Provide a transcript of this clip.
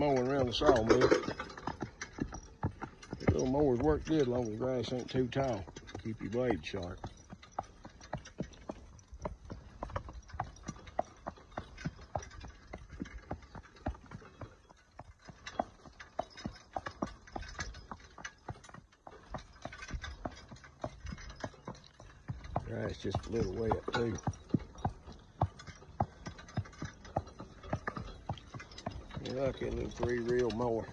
mowing around the sawmill. The little mowers work good long as the grass ain't too tall. Keep your blade sharp. Grass just a little up too. Yeah, like a little three reel mower.